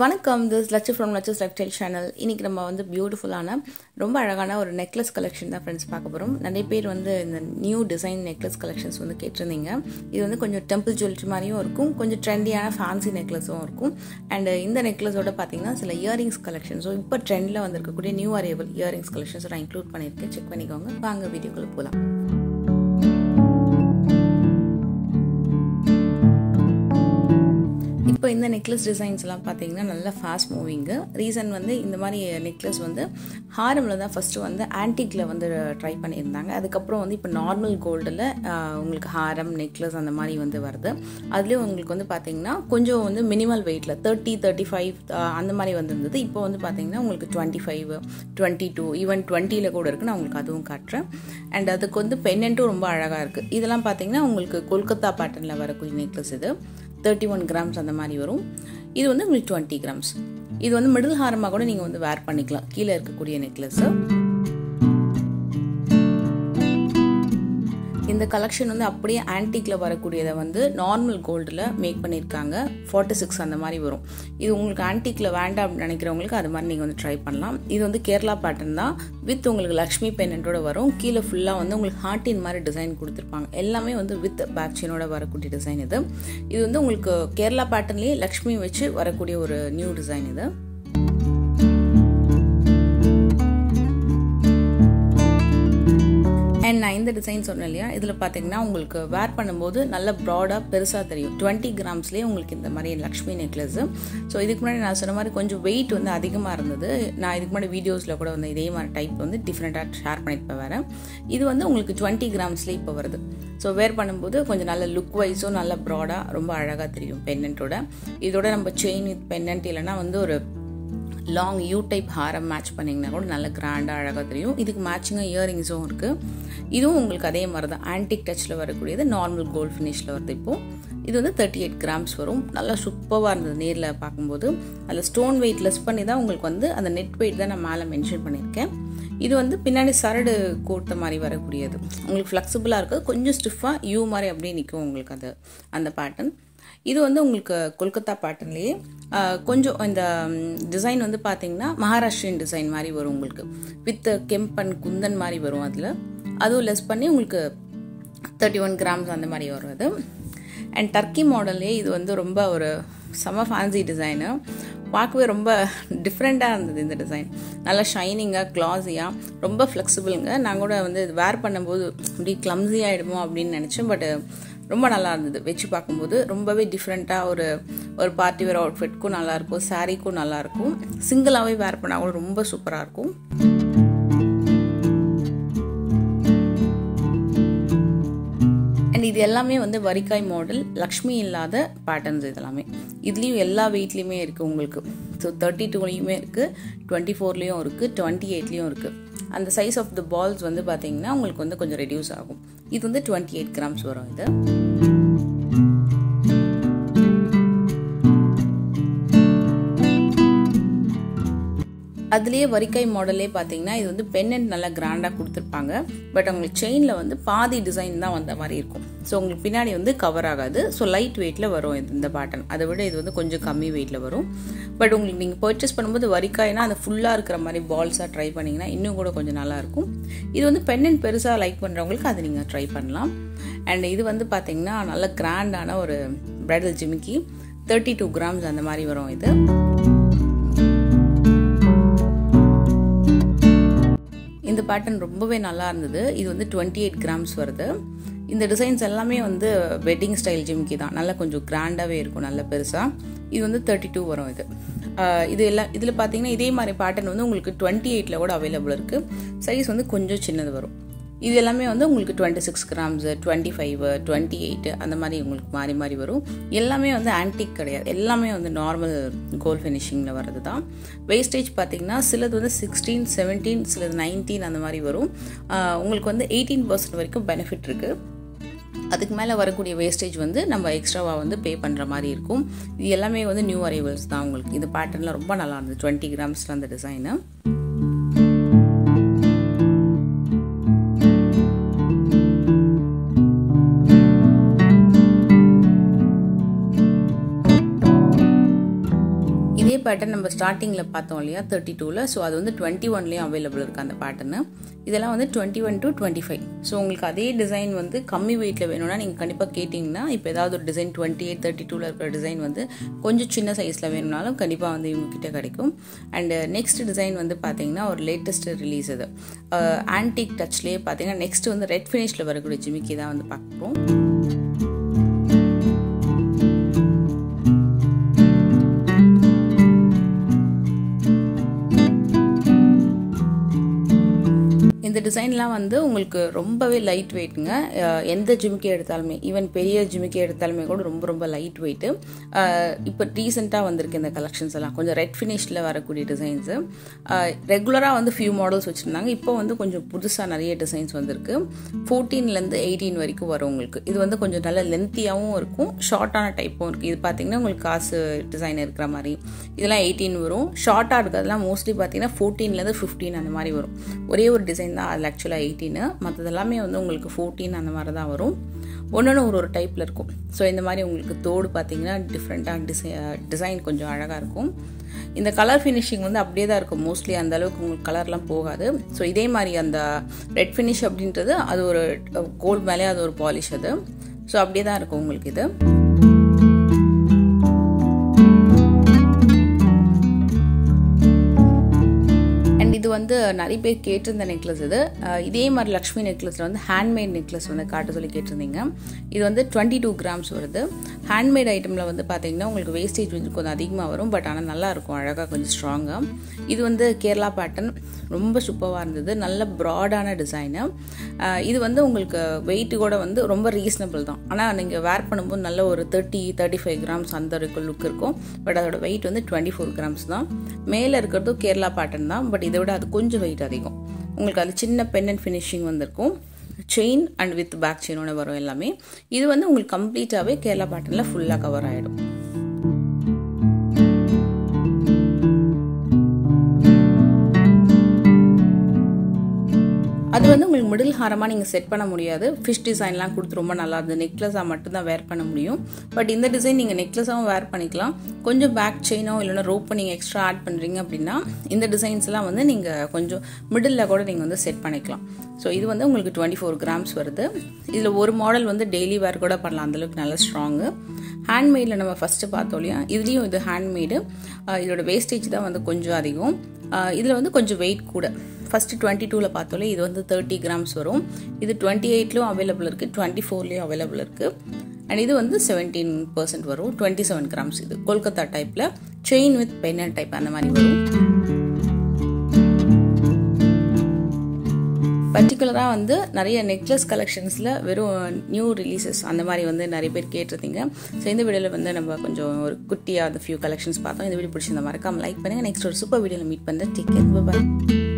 Friends வணக்கம். This Lakshu from Lakshu's life style channel இன்னைக்கு நம்ம வந்து பியூட்டிஃபுல்லான ரொம்ப அழகான ஒரு நெக்லஸ் கலெக்ஷன் தான் ஃப்ரெண்ட்ஸ் பார்க்க போகிறோம் நிறைய பேர் வந்து இந்த நியூ டிசைன் நெக்லஸ் கலெக்ஷன்ஸ் வந்து கேட்டிருந்தீங்க. இது வந்து கொஞ்சம் டெம்பிள் ஜுவல்லரி மாதிரியும் இருக்கும். கொஞ்சம் ட்ரெண்டியான ஃபேன்சி நெக்லஸும் இருக்கும். அண்ட் இந்த நெக்லஸோட பார்த்தீங்கன்னா சில இயரிங்ஸ் கலெக்ஷன்ஸும் இப்போ ட்ரெண்டில் வந்திருக்கக்கூடிய நியூ அரைவல் இயரிங்ஸ் கலெக்ஷன்ஸ் நான் இன்க்ளூட் பண்ணியிருக்கேன். செக் பண்ணிக்கோங்க. வாங்க வீடியோக்குள்ளே போகலாம் இப்போ இந்த நெக்லஸ் டிசைன்ஸ்லாம் பார்த்தீங்கன்னா நல்லா ஃபாஸ்ட் மூவிங்கு ரீசன் வந்து இந்த மாதிரி நெக்லஸ் வந்து ஹாரமில் தான் ஃபஸ்ட்டு வந்து ஆன்டிக்கில் வந்து ட்ரை பண்ணியிருந்தாங்க. அதுக்கப்புறம் வந்து இப்போ நார்மல் கோல்டில் உங்களுக்கு ஹாரம் நெக்லஸ் அந்த மாதிரி வந்து வருது. அதுலேயும் உங்களுக்கு வந்து பார்த்தீங்கன்னா கொஞ்சம் வந்து மினிமல் வெயிட்டில் தேர்ட்டி தேர்ட்டி ஃபைவ் அந்த மாதிரி வந்திருந்தது. இப்போ வந்து பார்த்தீங்கன்னா உங்களுக்கு twenty five twenty two even டுவெண்ட்டியில் கூட இருக்குது நான் உங்களுக்கு அதுவும் காட்டுறேன். அண்ட் அதுக்கு வந்து பென்னண்ட்டும் ரொம்ப அழகாக இருக்குது இதெல்லாம் பார்த்தீங்கன்னா உங்களுக்கு கொல்கத்தா பேட்டர்னில் வரக்கூடிய நெக்லஸ் இது. தேர்ட்டி ஒன் கிராம்ஸ் அந்த மாதிரி வரும். இது வந்து உங்களுக்கு டுவெண்ட்டி கிராம்ஸ் இது வந்து மிடில் ஹாரமாக கூட நீங்கள் வந்து வேர் பண்ணிக்கலாம். கீழே இருக்கக்கூடிய நெக்லஸ்ஸு இந்த கலெக்ஷன் வந்து அப்படியே ஆன்டிக்கில் வரக்கூடியதை வந்து நார்மல் கோல்டில் மேக் பண்ணியிருக்காங்க. ஃபார்ட்டி சிக்ஸ் அந்த மாதிரி வரும். இது உங்களுக்கு ஆன்டிக்கில் வேண்டாம் அப்படின்னு நினைக்கிறவங்களுக்கு அது மாதிரி நீங்கள் வந்து ட்ரை பண்ணலாம். இது வந்து கேரளா பேட்டர்ன் தான். வித் உங்களுக்கு லக்ஷ்மி பென்னண்டோட வரும். கீழே ஃபுல்லாக வந்து உங்களுக்கு ஹார்ட்டின் மாதிரி டிசைன் கொடுத்துருப்பாங்க. எல்லாமே வந்து வித் பேக்சினோட வரக்கூடிய டிசைன் இது. இது வந்து உங்களுக்கு கேரளா பேட்டர்ன்லேயே லக்ஷ்மி வச்சு வரக்கூடிய ஒரு நியூ டிசைன் இது. அண்ட் நான் இந்த டிசைன் சொன்னேன் இல்லையா? இதில் பார்த்தீங்கன்னா உங்களுக்கு வேர் பண்ணும்போது நல்ல ப்ராடாக பெருசாக தெரியும். டுவெண்ட்டி கிராம்ஸ்லேயே உங்களுக்கு இந்த மாதிரி லக்ஷ்மி நெக்லஸ் ஸோ இதுக்கு முன்னாடி நான் சொன்ன மாதிரி கொஞ்சம் வெயிட் வந்து அதிகமாக இருந்தது. நான் இதுக்கு முன்னாடி வீடியோஸில் கூட வந்து இதே மாதிரி டைப் வந்து டிஃப்ரெண்ட்டாக ஷேர் பண்ணிட்டு வரேன். இது வந்து உங்களுக்கு டுவெண்ட்டி கிராம்ஸ்லேயே இப்போ வருது. ஸோ வேர் பண்ணும்போது கொஞ்சம் நல்ல லுக் வைஸும் நல்ல ப்ராடாக ரொம்ப அழகாக தெரியும் பென்னண்ட்டோட இதோட நம்ம செயின் வித் பென்னண்ட் இல்லைனா வந்து ஒரு long U type haram match பண்ணிங்கன்னா கூட நல்ல கிராண்டாக அழகாக தெரியும். இதுக்கு மேட்சிங்காக இயரிங்ஸும் இருக்குது இதுவும் உங்களுக்கு அதே மாதிரி தான் ஆன்டிக் டச்சில் வரக்கூடியது நார்மல் கோல்ட் ஃபினிஷில் வருது இப்போது இது வந்து தேர்ட்டி எயிட் கிராம்ஸ் வரும். நல்லா சூப்பராக இருந்தது நேரில் பார்க்கும்போது. அதில் ஸ்டோன் வெயிட் லெஸ் பண்ணி தான் உங்களுக்கு வந்து அந்த நெட் வெயிட் தான் நான் மேலே மென்ஷன் பண்ணியிருக்கேன். இது வந்து பின்னாடி சரடு கோட்ட மாதிரி வரக்கூடியது. உங்களுக்கு ஃப்ளெக்சிபிளாக இருக்குது. கொஞ்சம் ஸ்டிஃபாக யூ மாதிரி அப்படியே நிற்கும் உங்களுக்கு அது அந்த பேட்டர்ன் இது வந்து உங்களுக்கு கொல்கத்தா பேட்டர்ன்லேயே கொஞ்சம் இந்த டிசைன் வந்து பார்த்தீங்கன்னா மகாராஷ்டிரியன் டிசைன் மாதிரி வரும் உங்களுக்கு. வித் கெம்பன் குந்தன் மாதிரி வரும் அதில். அதுவும் லெஸ் பண்ணி உங்களுக்கு தேர்ட்டி ஒன் கிராம்ஸ் அந்த மாதிரி வரும் அது. அண்ட் டர்க்கி மாடல்லே இது வந்து ரொம்ப ஒரு செம ஃபேன்சி டிசைனு பார்க்கவே ரொம்ப டிஃப்ரெண்ட்டாக இருந்தது இந்த டிசைன் நல்லா ஷைனிங்காக க்ளாஸியாக ரொம்ப ஃப்ளெக்சிபிளுங்க நான் கூட வந்து இது வேர் பண்ணும்போது அப்படி க்ளம்ஸி ஆகிடுமோ அப்படின்னு நினச்சேன் பட் ரொம்ப நல்லா இருந்தது. வச்சு பார்க்கும்போது ரொம்பவே டிஃப்ரெண்ட்டாக ஒரு ஒரு பார்ட்டி வேர் அவுட்ஃபிட்க்கும் நல்லாயிருக்கும் சாரீக்கும் நல்லாயிருக்கும் சிங்கிளாகவே வேர் பண்ணால் கூட ரொம்ப சூப்பராக இருக்கும். இது எல்லாமே வந்து வரிக்காய் மாடல் லக்ஷ்மி இல்லாத பேட்டர்ன்ஸ் இதெல்லாமே. இதுலேயும் எல்லா வெயிட்லேயுமே இருக்குது உங்களுக்கு. ஸோ தேர்ட்டி டூலேயுமே இருக்குது டுவெண்ட்டி ஃபோர்லேயும் இருக்குது டுவெண்ட்டி எயிட்லேயும் இருக்குது அந்த சைஸ் ஆஃப் த பால்ஸ் வந்து பார்த்தீங்கன்னா உங்களுக்கு வந்து கொஞ்சம் ரெடியூஸ் ஆகும். இது வந்து டுவெண்ட்டி எயிட் கிராம்ஸ் வரும் இது. அதுலேயே வரிக்காய் மாடல்லே பார்த்தீங்கன்னா இது வந்து பென்னண்ட் நல்லா கிராண்டாக கொடுத்துருப்பாங்க. பட் உங்களுக்கு செயினில் வந்து பாதி டிசைன் தான் வந்த மாதிரி இருக்கும். ஸோ உங்களுக்கு பின்னாடி வந்து கவர் ஆகாது. ஸோ லைட் வெயிட்டில் வரும் இது இந்த பேட்டன் அதை விட இது வந்து கொஞ்சம் கம்மி வெயிட்டில் வரும். பட் உங்களுக்கு நீங்கள் பர்ச்சேஸ் பண்ணும்போது வரிக்காய்னா அந்த ஃபுல்லாக இருக்கிற மாதிரி பால்ஸாக ட்ரை பண்ணிங்கன்னா இன்னும் கூட கொஞ்சம் நல்லாயிருக்கும் இது வந்து பென்னண்ட் பெருசாக லைக் பண்ணுறவங்களுக்கு அதை நீங்கள் ட்ரை பண்ணலாம். அண்ட் இது வந்து பார்த்தீங்கன்னா நல்ல கிராண்டான ஒரு பிரைடல் ஜிமிக்கி. தேர்ட்டி டூ கிராம்ஸ் அந்த மாதிரி வரும் இது. பேட்டர்ன் ரொம்பவே நல்லா இருந்தது. இது வந்து டுவெண்ட்டி எயிட் கிராம்ஸ் வருது. இந்த டிசைன்ஸ் எல்லாமே வந்து வெட்டிங் ஸ்டைல் ஜிம்கி தான். நல்லா கொஞ்சம் கிராண்டாகவே இருக்கும் நல்ல பெருசாக இது வந்து தேர்ட்டி டூ வரும் இது. இது எல்லாம் இதில் பார்த்தீங்கன்னா இதே மாதிரி பேட்டர்ன் வந்து உங்களுக்கு டுவெண்ட்டி எயிட்டில் கூட அவைலபிள் இருக்குது சைஸ் வந்து கொஞ்சம் சின்னது வரும். இது எல்லாமே வந்து உங்களுக்கு twenty six grams twenty five twenty eight அந்த மாதிரி உங்களுக்கு மாறி மாறி வரும். எல்லாமே வந்து ஆன்டிக் கிடையாது. எல்லாமே வந்து நார்மல் கோல்ட் ஃபினிஷிங்கில் வர்றது தான் வேஸ்டேஜ் பார்த்தீங்கன்னா சிலது வந்து சிக்ஸ்டீன் செவன்டீன் சிலது நைன்டீன் அந்த மாதிரி வரும். உங்களுக்கு வந்து எயிட்டீன் பர்சன்ட் வரைக்கும் பெனிஃபிட் இருக்குது அதுக்கு மேலே வரக்கூடிய வேஸ்டேஜ் வந்து நம்ம எக்ஸ்ட்ராவாக வந்து பே பண்ணுற மாதிரி இருக்கும். இது எல்லாமே வந்து நியூ அரைவல்ஸ் தான் உங்களுக்கு. இந்த பேட்டர்னில் ரொம்ப நல்லா இருந்தது. டுவெண்ட்டி கிராம்ஸில் அந்த டிசைனு இதே பேட்டர்ன் நம்ம ஸ்டார்டிங்கில் பார்த்தோம் இல்லையா தேர்ட்டி டூவில் ஸோ அது வந்து டுவெண்ட்டி ஒன்லேயும் அவைலபிள் இருக்குது அந்த பேட்டர்னு இதெல்லாம் வந்து twenty one two twenty five so உங்களுக்கு அதே டிசைன் வந்து கம்மி வெயிட்டில் வேணும்னா நீங்கள் கண்டிப்பாக கேட்டிங்கன்னா இப்போ ஏதாவது ஒரு டிசைன் டுவெண்ட்டி எயிட் தேர்ட்டி டூவில் இருக்கிற டிசைன் வந்து கொஞ்சம் சின்ன சைஸில் வேணும்னாலும் கண்டிப்பாக வந்து இவங்ககிட்ட கிடைக்கும். அண்டு நெக்ஸ்ட் டிசைன் வந்து பார்த்தீங்கன்னா ஒரு லேட்டஸ்ட் ரிலீஸ் இது. Uh, ஆன்டிக் டச்லேயே பார்த்தீங்கன்னா நெக்ஸ்ட் வந்து ரெட் ஃபினிஷில் வரக்கூடிய ஜிமிக்கி தான் வந்து பார்க்குறோம் இந்த டிசைன்லாம் வந்து உங்களுக்கு ரொம்பவே லைட் வெயிட்டுங்க எந்த ஜிமிக்கி எடுத்தாலுமே ஈவன் பெரிய ஜிமிக்கி எடுத்தாலுமே கூட ரொம்ப ரொம்ப லைட் வெயிட்டு இப்போ ரீசெண்டாக வந்திருக்கு இந்த கலெக்ஷன்ஸ் எல்லாம். கொஞ்சம் ரெட் ஃபினிஷில் வரக்கூடிய டிசைன்ஸு ரெகுலராக வந்து ஃபியூ மாடல்ஸ் வச்சுருந்தாங்க. இப்போ வந்து கொஞ்சம் புதுசாக நிறைய டிசைன்ஸ் வந்திருக்கு. ஃபோர்டீன்லேருந்து எயிட்டீன் வரைக்கும் வரும் உங்களுக்கு. இது வந்து கொஞ்சம் நல்ல லென்த்தியாகவும் இருக்கும். ஷார்ட்டான டைப்பும் இருக்குது இது பார்த்தீங்கன்னா உங்களுக்கு காசு டிசைன் இருக்கிற மாதிரி. இதெல்லாம் எயிட்டீன் வரும். ஷார்ட்டாக இருக்கிறதுலாம் மோஸ்ட்லி பார்த்தீங்கன்னா ஃபோர்டீன்லேருந்து ஃபிஃப்டீன் அந்த மாதிரி வரும். ஒரே ஒரு டிசைன் தான் அதில் ஆக்சுவலாக எயிட்டீனு மற்றது எல்லாமே வந்து உங்களுக்கு ஃபோர்டீன் அந்த மாதிரி தான் வரும். ஒன்று ஒரு ஒரு டைப்பில் இருக்கும். ஸோ இந்த மாதிரி உங்களுக்கு தோடு பார்த்தீங்கன்னா டிஃப்ரெண்ட்டாக டிசை டிசைன் கொஞ்சம் அழகாக இருக்கும். இந்த கலர் ஃபினிஷிங் வந்து அப்படியே தான் இருக்கும். மோஸ்ட்லி அந்த அளவுக்கு உங்களுக்கு கலர்லாம் போகாது. ஸோ இதே மாதிரி அந்த ரெட் ஃபினிஷ் அப்படின்றது அது ஒரு கோல்டு மேலே அது ஒரு பாலிஷ் அது. ஸோ அப்படியே தான் இருக்கும் உங்களுக்கு இது. வந்து நிறைய பேர் கேட்டிருந்த நெக்லஸ் இது. இதே மாதிரி லக்ஷ்மி நெக்லஸில் வந்து ஹேண்ட்மேட் நெக்லஸ் வந்து காட்ட சொல்லி கேட்டிருந்தீங்க. இது வந்து டுவெண்ட்டி டூ கிராம்ஸ் வருது ஹேண்ட்மேட் ஐட்டமில் வந்து பார்த்தீங்கன்னா உங்களுக்கு வேஸ்டேஜ் வந்து கொஞ்சம் அதிகமாக வரும் பட் ஆனால் நல்லா இருக்கும். அழகாக கொஞ்சம் ஸ்ட்ராங்காக இது வந்து கேரளா பேட்டர்ன் ரொம்ப சூப்பராக இருந்தது. நல்ல ப்ராடான டிசைனு இது வந்து உங்களுக்கு வெயிட்டு கூட வந்து ரொம்ப ரீசனபிள் தான். ஆனால் நீங்கள் வேர் பண்ணும்போது நல்ல ஒரு தேர்ட்டி தேர்ட்டி ஃபைவ் கிராம்ஸ் அந்த வரைக்கும் லுக் இருக்கும். பட் அதோட வெயிட் வந்து டுவெண்ட்டி ஃபோர் கிராம்ஸ் தான். மேலே இருக்கிறதும் கேரளா பேட்டர்ன் தான். பட் இதை விட அது கொஞ்சம் வெயிட் அதிகம். உங்களுக்கு அது சின்ன பென் அண்ட் ஃபினிஷிங் வந்திருக்கும். செயின் அண்ட் வித் பேக் செயினோட வரும் எல்லாமே. இது வந்து உங்களுக்கு கம்ப்ளீட்டாகவே கேரளா பேட்டர்னில் ஃபுல்லாக கவர் ஆகிடும் அது வந்து உங்களுக்கு மிடில் ஹாரமாக நீங்கள் செட் பண்ண முடியாது. ஃபிஷ் டிசைன்லாம் கொடுத்து ரொம்ப நல்லா இருந்தது. நெக்லஸாக மட்டும்தான் வேர் பண்ண முடியும். பட் இந்த டிசைன் நீங்கள் நெக்லஸாகவும் வேர் பண்ணிக்கலாம். கொஞ்சம் பேக் செயினோ இல்லைன்னா ரோப்போ நீங்கள் எக்ஸ்ட்ரா ஆட் பண்ணுறீங்க அப்படின்னா இந்த டிசைன்ஸ்லாம் வந்து நீங்கள் கொஞ்சம் மிடில் கூட நீங்கள் வந்து செட் பண்ணிக்கலாம். ஸோ இது வந்து உங்களுக்கு டுவெண்ட்டி ஃபோர் கிராம்ஸ் வருது. இதில் ஒரு மாடல் வந்து டெய்லி வேர் கூட பண்ணலாம். அந்தளவுக்கு நல்ல ஸ்ட்ராங்கு ஹேண்ட்மேடில் நம்ம ஃபஸ்ட்டு பார்த்தோம் இல்லையா? இதுலேயும் இது ஹேண்ட்மேடு இதோட வேஸ்டேஜ் தான் வந்து கொஞ்சம் அதிகம். இதில் வந்து கொஞ்சம் வெயிட் கூட. ஃபஸ்ட்டு டுவெண்ட்டி டூவில் பார்த்தோலே இது வந்து தேர்ட்டி கிராம்ஸ் வரும். இது டுவெண்ட்டி எயிட்லையும் அவைலபிள் இருக்குது டுவெண்ட்டி ஃபோர்லேயும் அவைலபிள் இருக்குது அண்ட் இது வந்து செவன்டீன் பர்சன்ட் வரும் டுவெண்ட்டி செவன் கிராம்ஸ் இது. கொல்கத்தா டைப்பில் செயின் வித் பென்னன் டைப் அந்த மாதிரி வரும். பர்டிகுலராக வந்து நிறைய நெக்லஸ் கலெக்ஷன்ஸில் வெறும் நியூ ரிலீசஸ் அந்த மாதிரி வந்து நிறைய பேர் கேட்டிருந்தீங்க. ஸோ இந்த வீடியோவில் வந்து நம்ம கொஞ்சம் ஒரு குட்டியாக அந்த ஃபியூ கலெக்ஷன்ஸ் பார்த்தோம். இந்த வீடியோ பிடிச்சிருந்த மறக்காமல் லைக் பண்ணுங்கள் நெக்ஸ்ட் ஒரு சூப்பர் வீடியோவில் மீட் பண்ணுறேன் டேக் கேர் பாய்